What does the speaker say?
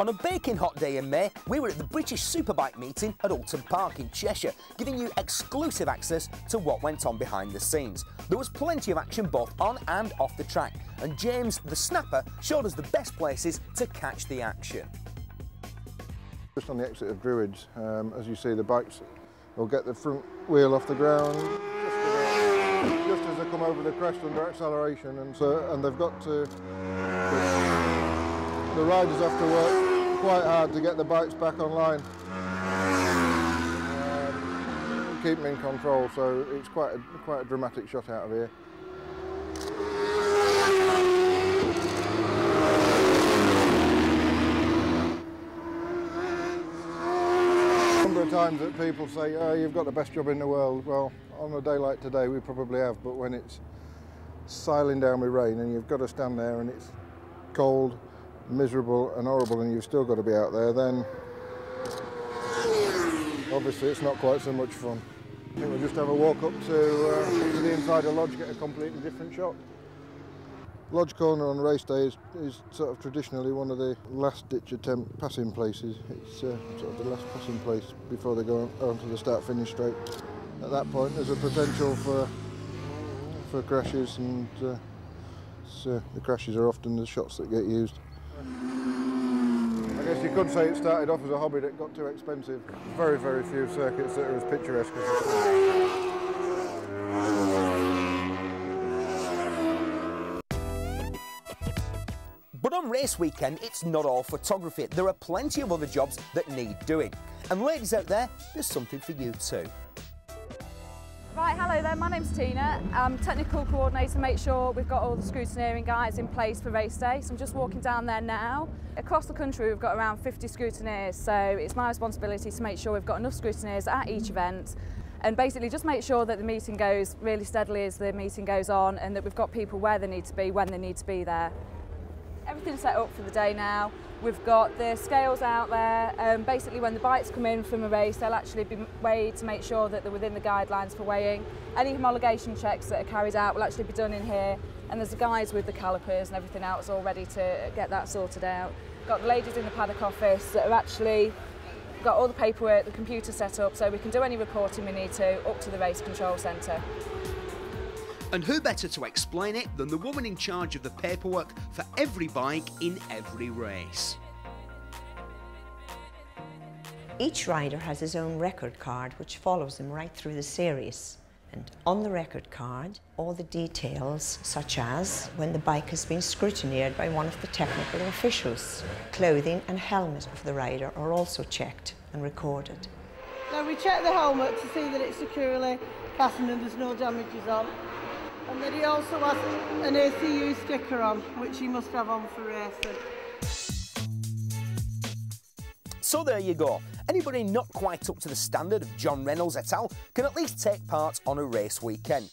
On a baking hot day in May, we were at the British Superbike meeting at Oulton Park in Cheshire, giving you exclusive access to what went on behind the scenes. There was plenty of action both on and off the track, and James the Snapper showed us the best places to catch the action. Just on the exit of Druids, um, as you see the bikes will get the front wheel off the ground just, as they come over the crest under acceleration and so and they've got to the riders have to work quite hard to get the bikes back online. Um, keep them in control, so it's quite a, quite a dramatic shot out of here. number of times that people say, oh, you've got the best job in the world. Well, on a day like today, we probably have, but when it's siling down with rain and you've got to stand there and it's cold, miserable and horrible and you've still got to be out there, then obviously it's not quite so much fun. I think we'll just have a walk up to, uh, to the inside of Lodge, get a completely different shot. Lodge Corner on race day is, is, sort of traditionally one of the last ditch attempt passing places. It's uh, sort of the last passing place before they go on, onto the start finish straight. At that point there's a potential for for crashes and uh, so the crashes are often the shots that get used. I guess you could say it started off as a hobby that got too expensive. Very, very few circuits that are as picturesque as this. But on race weekend, it's not all photography. There are plenty of other jobs that need doing. And ladies out there, there's something for you too. Right, hello there, my name's Tina. I'm technical coordinator, make sure we've got all the scrutineering guides in place for race day. So I'm just walking down there now. Across the country we've got around 50 scrutineers, so it's my responsibility to make sure we've got enough scrutineers at each event and basically just make sure that the meeting goes really steadily as the meeting goes on and that we've got people where they need to be when they need to be there. Everything's set up for the day now. We've got the scales out there. Um, basically, when the bikes come in from a race, they'll actually be weighed to make sure that they're within the guidelines for weighing. Any homologation checks that are carried out will actually be done in here. And there's the guys with the calipers and everything else all ready to get that sorted out. Got the ladies in the paddock office that are actually got all the paperwork, the computer set up, so we can do any reporting we need to up to the race control centre. And who better to explain it than the woman in charge of the paperwork for every bike in every race? Each rider has his own record card which follows him right through the series. And on the record card, all the details, such as when the bike has been scrutineered by one of the technical officials. Clothing and helmet of the rider are also checked and recorded. Now we check the helmet to see that it's securely fastened and there's no damages on. And then he also has an ACU sticker on, which he must have on for racing. So there you go. Anybody not quite up to the standard of John Reynolds et al. can at least take part on a race weekend.